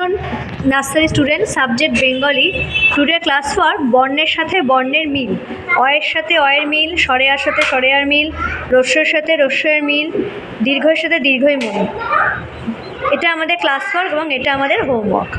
afternoon nursery student subject Bengali today class for বর্ণের সাথে বর্ণের মিল। অয়ের সাথে অয়ের মিল সরেয়ার সাথে সরেয়ার মিল রস্যর সাথে রস্যের মিল দীর্ঘের সাথে দীর্ঘই মিল। এটা আমাদের ক্লাস ওয়ার্ক এবং এটা আমাদের হোমওয়ার্ক